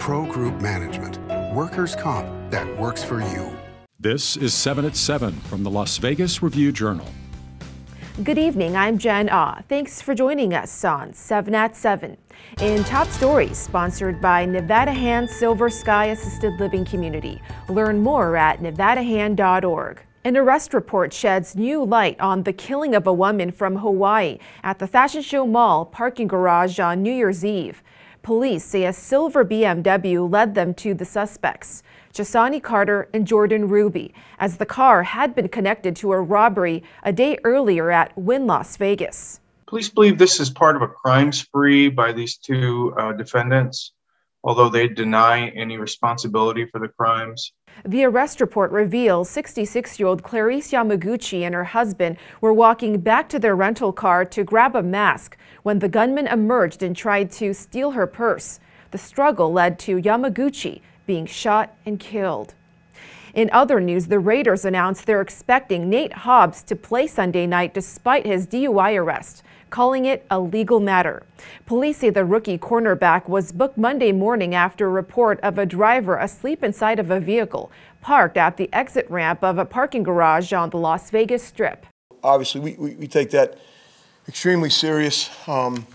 Pro Group Management. Workers' comp that works for you. This is 7 at 7 from the Las Vegas Review Journal. Good evening, I'm Jen Ah. Thanks for joining us on 7 at 7. In top stories, sponsored by Nevada Hand Silver Sky Assisted Living Community. Learn more at nevadahand.org. An arrest report sheds new light on the killing of a woman from Hawaii at the Fashion Show Mall parking garage on New Year's Eve. Police say a silver BMW led them to the suspects, Jasani Carter and Jordan Ruby, as the car had been connected to a robbery a day earlier at Wynn Las Vegas. Police believe this is part of a crime spree by these two uh, defendants, although they deny any responsibility for the crimes. The arrest report reveals 66 year old Clarice Yamaguchi and her husband were walking back to their rental car to grab a mask when the gunman emerged and tried to steal her purse. The struggle led to Yamaguchi being shot and killed. In other news, the Raiders announced they're expecting Nate Hobbs to play Sunday night despite his DUI arrest calling it a legal matter. Police say the rookie cornerback was booked Monday morning after a report of a driver asleep inside of a vehicle parked at the exit ramp of a parking garage on the Las Vegas Strip. Obviously, we, we, we take that extremely serious um,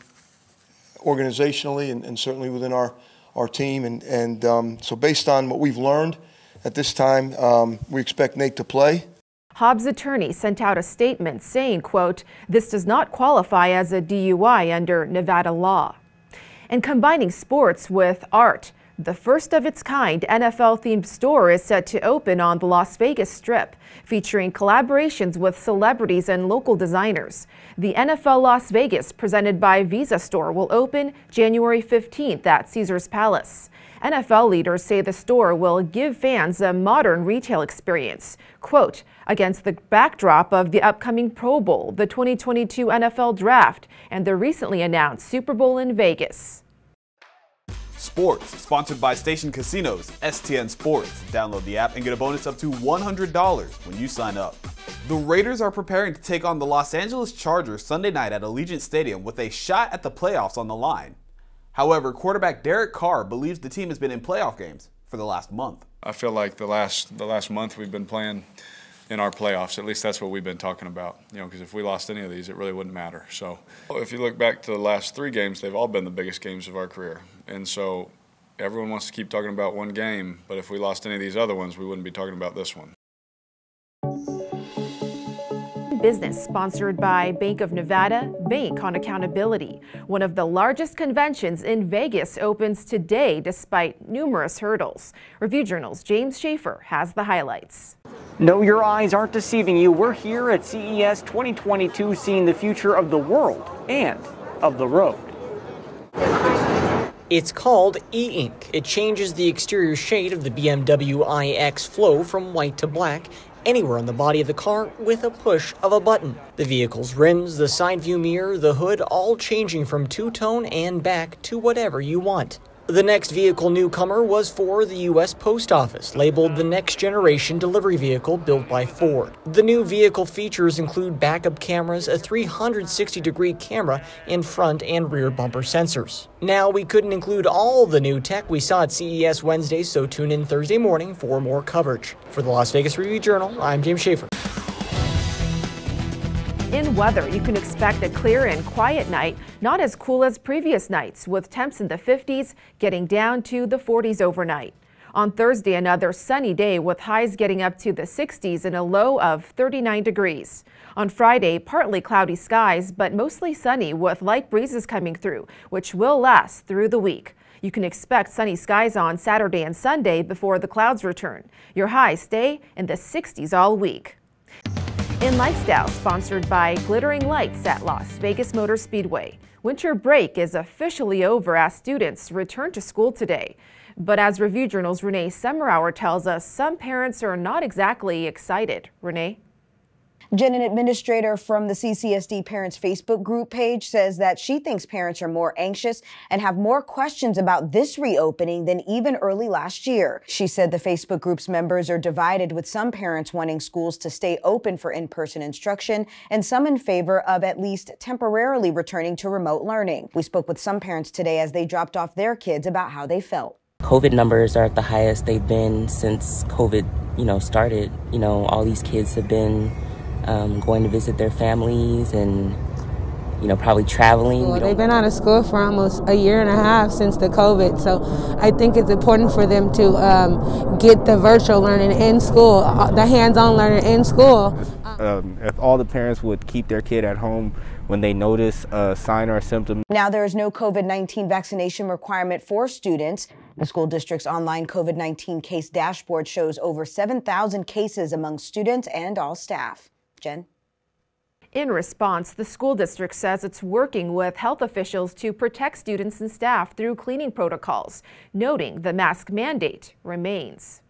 organizationally and, and, certainly within our, our team. And, and um, so, based on what we've learned at this time, um, we expect Nate to play. Hobbs' attorney sent out a statement saying, quote, this does not qualify as a DUI under Nevada law. And combining sports with art, the first of its kind NFL themed store is set to open on the Las Vegas Strip, featuring collaborations with celebrities and local designers. The NFL Las Vegas, presented by Visa Store, will open January 15th at Caesars Palace. NFL leaders say the store will give fans a modern retail experience. Quote, against the backdrop of the upcoming Pro Bowl, the 2022 NFL Draft, and the recently announced Super Bowl in Vegas. Sports, sponsored by Station Casinos, STN Sports. Download the app and get a bonus up to $100 when you sign up. The Raiders are preparing to take on the Los Angeles Chargers Sunday night at Allegiant Stadium with a shot at the playoffs on the line. However, quarterback Derek Carr believes the team has been in playoff games for the last month. I feel like the last the last month we've been playing in our playoffs. At least that's what we've been talking about. You know, because if we lost any of these, it really wouldn't matter. So, if you look back to the last three games, they've all been the biggest games of our career. And so, everyone wants to keep talking about one game, but if we lost any of these other ones, we wouldn't be talking about this one. Business, sponsored by Bank of Nevada, Bank on Accountability. One of the largest conventions in Vegas opens today despite numerous hurdles. Review Journal's James Schaefer has the highlights. No, your eyes aren't deceiving you. We're here at CES 2022 seeing the future of the world and of the road. It's called e-ink. It changes the exterior shade of the BMW iX Flow from white to black anywhere on the body of the car with a push of a button. The vehicle's rims, the side view mirror, the hood, all changing from two-tone and back to whatever you want. The next vehicle newcomer was for the U.S. Post Office, labeled the mm-hmm. Next Generation Delivery Vehicle built by Ford. The new vehicle features include backup cameras, a 360 degree camera, and front and rear bumper sensors. Now, we couldn't include all the new tech we saw at CES Wednesday, so tune in Thursday morning for more coverage. For the Las Vegas Review Journal, I'm James Schaefer. In weather, you can expect a clear and quiet night, not as cool as previous nights, with temps in the 50s getting down to the 40s overnight. On Thursday, another sunny day with highs getting up to the 60s and a low of 39 degrees. On Friday, partly cloudy skies, but mostly sunny with light breezes coming through, which will last through the week. You can expect sunny skies on Saturday and Sunday before the clouds return. Your highs stay in the 60s all week. In Lifestyle, sponsored by Glittering Lights at Las Vegas Motor Speedway. Winter break is officially over as students return to school today. But as Review Journal's Renee Summerhour tells us, some parents are not exactly excited. Renee? Jen, an administrator from the CCSD Parents Facebook group page, says that she thinks parents are more anxious and have more questions about this reopening than even early last year. She said the Facebook group's members are divided, with some parents wanting schools to stay open for in person instruction and some in favor of at least temporarily returning to remote learning. We spoke with some parents today as they dropped off their kids about how they felt. COVID numbers are at the highest they've been since COVID, you know, started. You know, all these kids have been um, going to visit their families and you know, probably traveling. Well, they've been out of school for almost a year and a half since the COVID, so I think it's important for them to um, get the virtual learning in school, uh, the hands-on learning in school. Um, if all the parents would keep their kid at home when they notice a sign or a symptom. Now there is no COVID-19 vaccination requirement for students. The school district's online COVID-19 case dashboard shows over 7,000 cases among students and all staff. Jen? In response, the school district says it's working with health officials to protect students and staff through cleaning protocols, noting the mask mandate remains.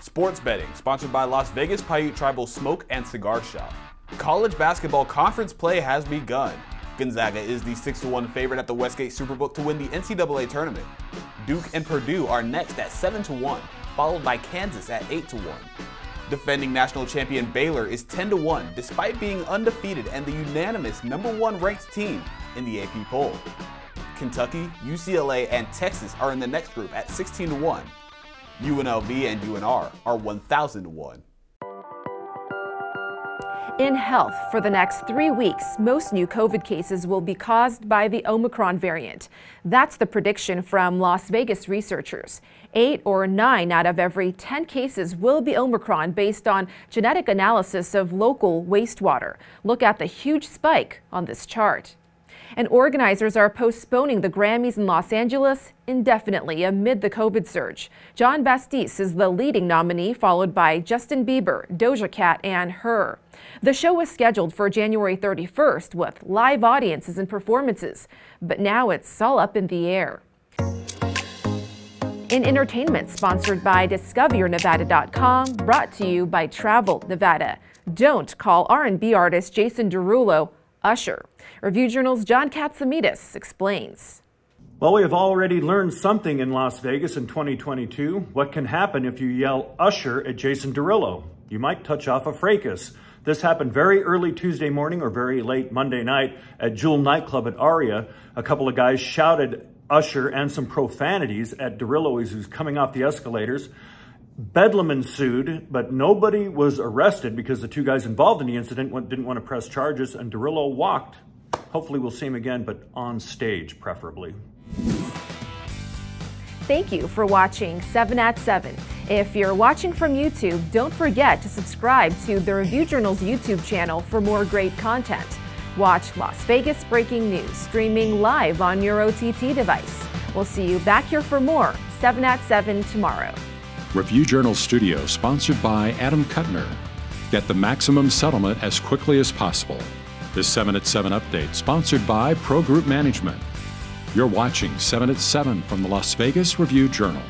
Sports betting, sponsored by Las Vegas Paiute Tribal Smoke and Cigar Shop. College basketball conference play has begun. Gonzaga is the 6-1 favorite at the Westgate Superbook to win the NCAA tournament. Duke and Purdue are next at 7-1, followed by Kansas at 8-1. Defending national champion Baylor is 10 to 1 despite being undefeated and the unanimous number 1 ranked team in the AP poll. Kentucky, UCLA, and Texas are in the next group at 16 to 1. UNLV and UNR are 1,000 to 1. In health, for the next three weeks, most new COVID cases will be caused by the Omicron variant. That's the prediction from Las Vegas researchers. Eight or nine out of every 10 cases will be Omicron based on genetic analysis of local wastewater. Look at the huge spike on this chart and organizers are postponing the Grammys in Los Angeles indefinitely amid the COVID surge. Jon Batiste is the leading nominee, followed by Justin Bieber, Doja Cat, and Her. The show was scheduled for January 31st with live audiences and performances, but now it's all up in the air. In entertainment, sponsored by DiscoverNevada.com, brought to you by Travel Nevada. Don't call R&B artist Jason Derulo Usher. Review Journal's John Katsilometes explains. Well, we have already learned something in Las Vegas in 2022. What can happen if you yell Usher at Jason Derulo? You might touch off a fracas. This happened very early Tuesday morning or very late Monday night at Jewel nightclub at Aria. A couple of guys shouted Usher and some profanities at Derulo as he was coming off the escalators. Bedlam ensued, but nobody was arrested because the two guys involved in the incident didn't want to press charges, and Derulo walked. Hopefully we'll see him again, but on stage preferably. Thank you for watching 7 at 7. If you're watching from YouTube, don't forget to subscribe to the Review Journal's YouTube channel for more great content. Watch Las Vegas Breaking News streaming live on your OTT device. We'll see you back here for more 7 at 7 tomorrow. Review Journal Studio, sponsored by Adam Kutner. Get the maximum settlement as quickly as possible. This 7 at 7 update, sponsored by Pro Group Management. You're watching 7 at 7 from the Las Vegas Review Journal.